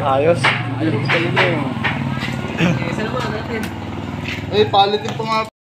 Ayos. Ayos kayo na yun. Eh, palit yung pumapit.